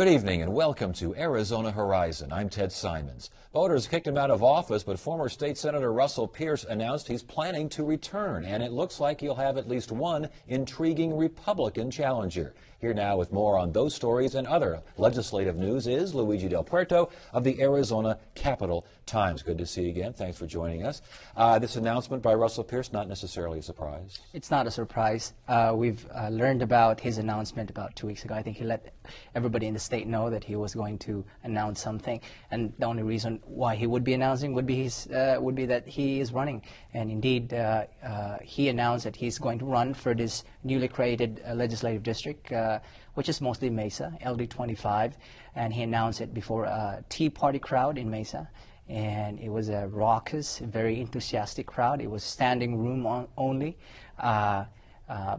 Good evening and welcome to Arizona Horizon. I'm Ted Simons. Voters kicked him out of office, but former State Senator Russell Pearce announced he's planning to return, and it looks like he'll have at least one intriguing Republican challenger. Here now with more on those stories and other legislative news is Luigi Del Puerto of the Arizona Capitol Times. Good to see you again. Thanks for joining us. Uh, this announcement by Russell Pearce, not necessarily a surprise. It's not a surprise. Uh, we've uh, learned about his announcement about two weeks ago. I think he let everybody in the state know that he was going to announce something, and the only reason why he would be announcing would be his, uh, would be that he is running. And indeed, uh, uh, he announced that he's going to run for this newly created legislative district which is mostly Mesa, LD25, and he announced it before a Tea Party crowd in Mesa. And it was a raucous, very enthusiastic crowd. It was standing room on, only. Uh, uh,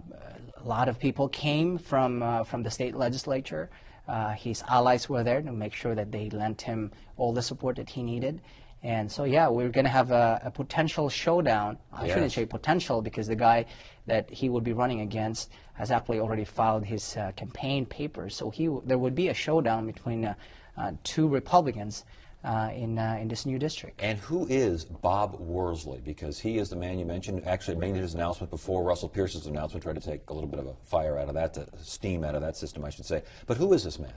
a lot of people came from, uh, from the state legislature. Uh, his allies were there to make sure that they lent him all the support that he needed. And so, yeah, we're going to have a, a, potential showdown. I yes. shouldn't say potential because the guy that he would be running against has actually already filed his uh, campaign papers. So he, there would be a showdown between uh, uh, two Republicans uh, in, uh, in this new district. And who is Bob Worsley? Because he is the man you mentioned, actually made his announcement before Russell Pearce's announcement, tried to take a little bit of a fire out of that, uh, steam out of that system, I should say. But who is this man?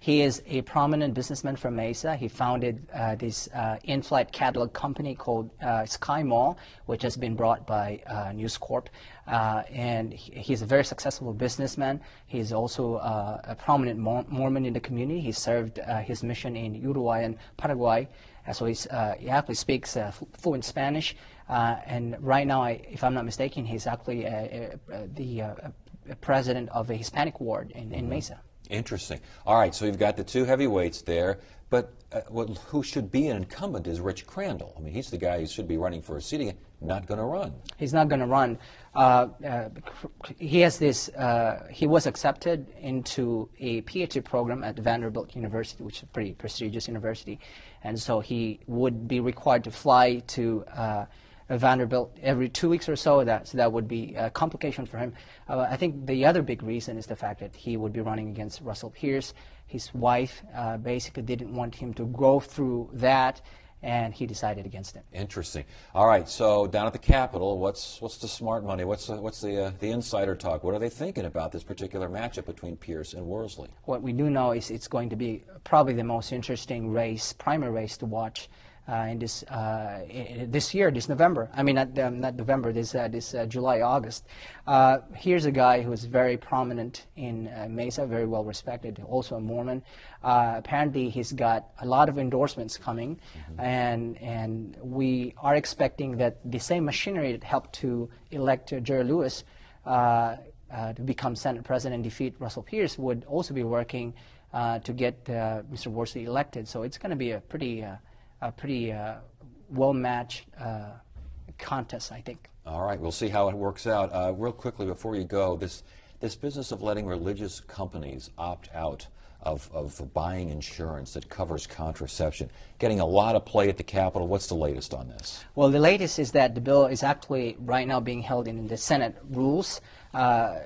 He is a prominent businessman from Mesa. He founded uh, this uh, in-flight catalog company called uh, SkyMall, which has been brought by News Corp. and he, he's a very successful businessman. He's also a prominent Mormon in the community. He served his mission in Uruguay and Paraguay. Uh, so he's, uh, he actually speaks uh, fluent Spanish. and right now, I, if I'm not mistaken, he's actually the president of a Hispanic ward in, in mm-hmm. Mesa. Interesting. All right, so you've got the two heavyweights there, but uh, well, who should be an incumbent is Rich Crandall. I mean, he's the guy who should be running for a seat. Not going to run. He's not going to run. Uh, uh, he has this. Uh, he was accepted into a PhD program at Vanderbilt University, which is a pretty prestigious university, and so he would be required to fly to uh, Vanderbilt every two weeks or so. That so that would be a complication for him. Uh, I think the other big reason is the fact that he would be running against Russell Pearce. His wife uh, basically didn't want him to go through that, and he decided against it. Interesting. All right. So down at the Capitol, what's what's the smart money? What's the, what's the uh, the insider talk? What are they thinking about this particular matchup between Pearce and Worsley? What we do know is it's going to be probably the most interesting race, primary race to watch in this uh, in this year, this November. I mean, not um, not November. This uh, this uh, July, August. Uh, here's a guy who is very prominent in uh, Mesa, very well respected, also a Mormon. apparently, he's got a lot of endorsements coming, mm-hmm. and and we are expecting that the same machinery that helped to elect Jerry Lewis. to become Senate President and defeat Russell Pearce would also be working to get Mr. Worsley elected. So it's going to be a pretty a pretty uh, well-matched uh, contest, I think. All right, we'll see how it works out. Uh, real quickly before you go, this this business of letting religious companies opt out of, of buying insurance that covers contraception, getting a lot of play at the Capitol. What's the latest on this? Well, the latest is that the bill is actually right now being held in the Senate rules. Uh, uh,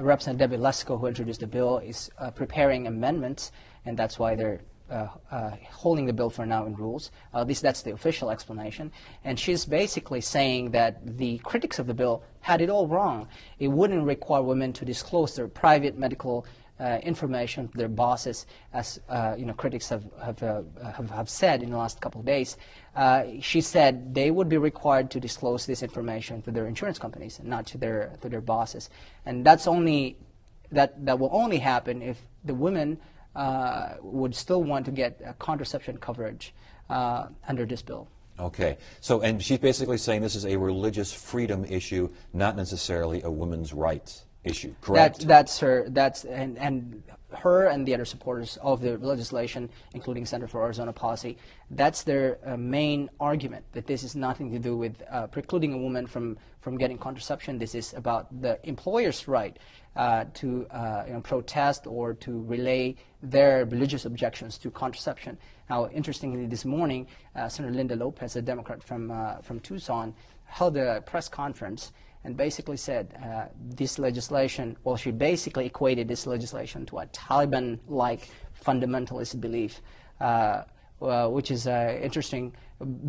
Representative Debbie Lesko, who introduced the bill, is uh, preparing amendments, and that's why they're holding the bill for now in rules. Uh, at least that's the official explanation. And she's basically saying that the critics of the bill had it all wrong. It wouldn't require women to disclose their private medical uh, information to their bosses, as uh, you know, critics have have, uh, have, have said in the last couple of days. she said they would be required to disclose this information to their insurance companies, and not to their to their bosses. And that's only that that will only happen if the women uh, would still want to get contraception coverage uh, under this bill. Okay. So, and she's basically saying this is a religious freedom issue, not necessarily a woman's rights issue, correct? That, that's her. That's and and her and the other supporters of the legislation, including Center for Arizona Policy, that's their uh, main argument that this is nothing to do with uh, precluding a woman from, from getting contraception. This is about the employer's right uh, to uh, you know, protest or to relay their religious objections to contraception. Now, interestingly, this morning, uh, Senator Linda Lopez, a Democrat from, uh, from Tucson, held a press conference and basically said uh, this legislation, well, she basically equated this legislation to a Taliban like fundamentalist belief. Uh, uh, which is uh, interesting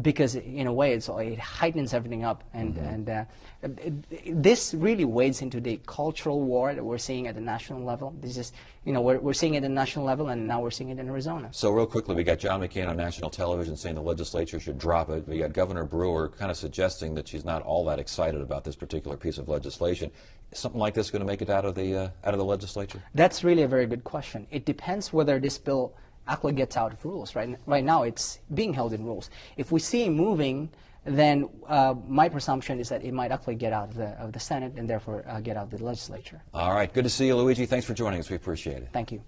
because in a way it heightens everything up and, Mm-hmm. and uh, it, it- this really wades into the cultural war that we're seeing at the national level this is you know we're, we're seeing it at the national level and now we're seeing it in Arizona So real quickly, we got John McCain on national television saying the legislature should drop it. We got Governor Brewer kind of suggesting that she's not all that excited about this particular piece of legislation. Is something like this going to make it out of the uh, out of the legislature? That's really a very good question. It depends whether this bill actually gets out of rules. Right, right now, it's being held in rules. If we see it moving, then uh, my presumption is that it might actually get out of the, of the Senate and therefore uh, get out of the legislature. All right, good to see you, Luigi. Thanks for joining us. We appreciate it. Thank you.